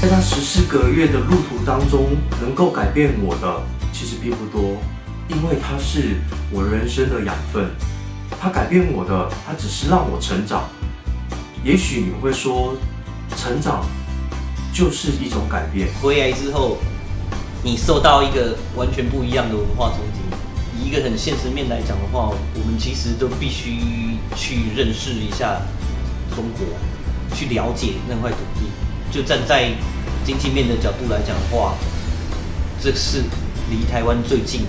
在那十四个月的路途当中，能够改变我的其实并不多，因为它是我人生的养分。它改变我的，它只是让我成长。也许你会说，成长就是一种改变。回来之后，你受到一个完全不一样的文化冲击。以一个很现实面来讲的话，我们其实都必须去认识一下中国，去了解那块土地。就站在经济面的角度来讲的话，这是离台湾最近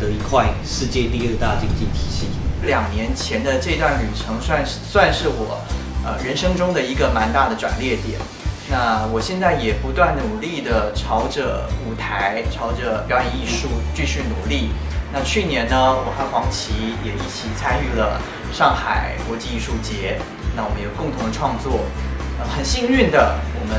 的一块世界第二大经济体系。两年前的这段旅程，算是算是我呃人生中的一个蛮大的转捩点。那我现在也不断努力的朝着舞台，朝着表演艺术继续努力。那去年呢，我和黄琦也一起参与了上海国际艺术节。那我们有共同的创作，很幸运的，我们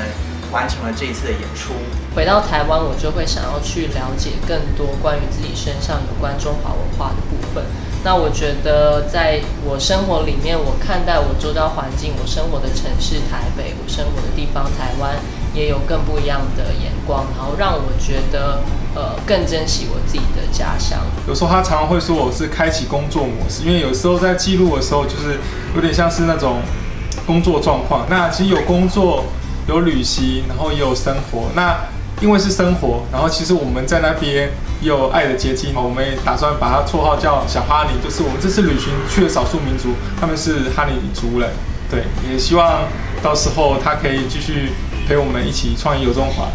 完成了这一次的演出。回到台湾，我就会想要去了解更多关于自己身上有关中华文化的部分。那我觉得，在我生活里面，我看待我周遭环境，我生活的城市台北，我生活的地方台湾，也有更不一样的眼光，然后让我觉得，呃，更珍惜我自己的家乡。有时候他常常会说我是开启工作模式，因为有时候在记录的时候，就是有点像是那种工作状况。那其实有工作，有旅行，然后也有生活。那因为是生活，然后其实我们在那边也有爱的结晶，我们也打算把它绰号叫小哈尼，就是我们这次旅行去的少数民族，他们是哈尼族人，对，也希望到时候他可以继续陪我们一起创意有中华。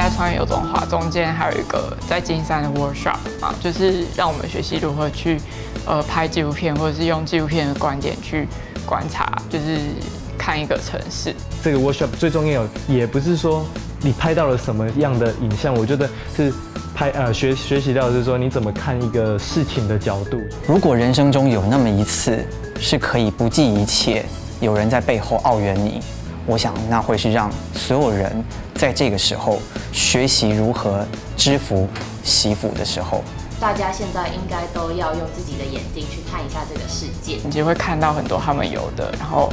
在创意有中华中间还有一个在金山的 workshop 啊，就是让我们学习如何去呃拍纪录片，或者是用纪录片的观点去观察，就是看一个城市。这个 workshop 最重要，也不是说你拍到了什么样的影像，我觉得是拍呃学学习到的是说你怎么看一个事情的角度。如果人生中有那么一次是可以不计一切，有人在背后傲援你，我想那会是让所有人在这个时候学习如何知福惜福的时候。大家现在应该都要用自己的眼睛去看一下这个世界，你就会看到很多他们有的，然后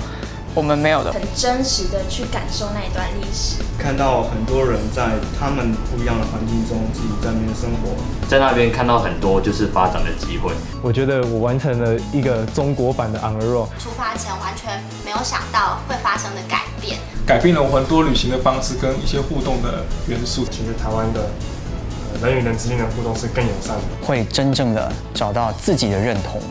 我们没有的，很真实的去感受那一段历史。看到很多人在他们不一样的环境中自己在那边生活，在那边看到很多就是发展的机会。我觉得我完成了一个中国版的 On the Road。出发前完全没有想到会发生的改变，改变了我很多旅行的方式跟一些互动的元素。其实台湾的人与人之间的互动是更友善的，会真正的找到自己的认同。